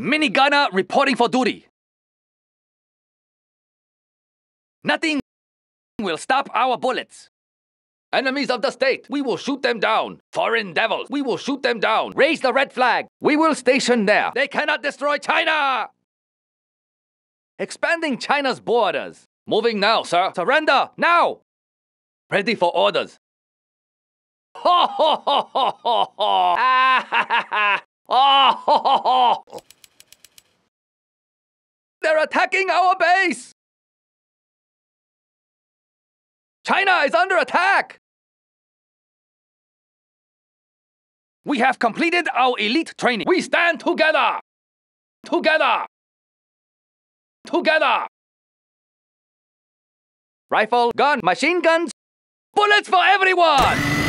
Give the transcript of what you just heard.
Minigunner reporting for duty. Nothing will stop our bullets. Enemies of the state, we will shoot them down. Foreign devils, we will shoot them down. Raise the red flag, we will station there. They cannot destroy China! Expanding China's borders. Moving now, sir. Surrender, now! Ready for orders. Ho ho ho ho ho ho! Ah ha ha ha! Oh ho ho ho! They're attacking our base! China is under attack! We have completed our elite training. We stand together! Together! Together! Rifle, gun, machine guns, bullets for everyone!